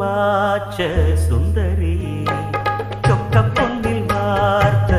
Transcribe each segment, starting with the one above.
மாச்ச சுந்தரி சொக்க பொன்னில் வார்த்த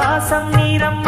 பாசம் நிறம்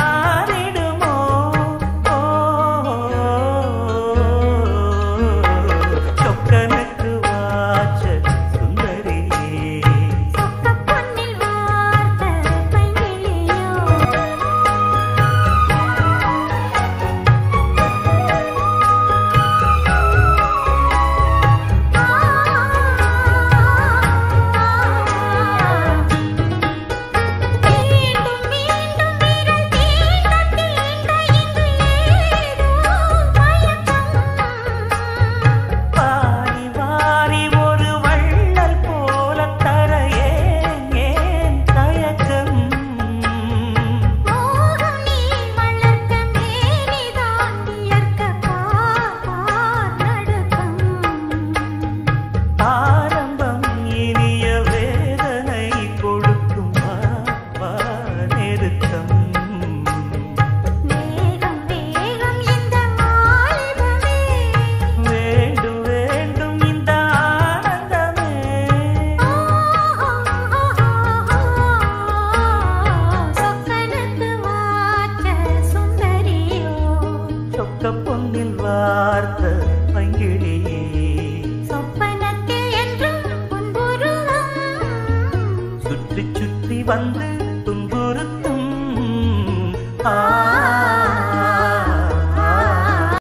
வந்து துன்புறுத்தும் ஆ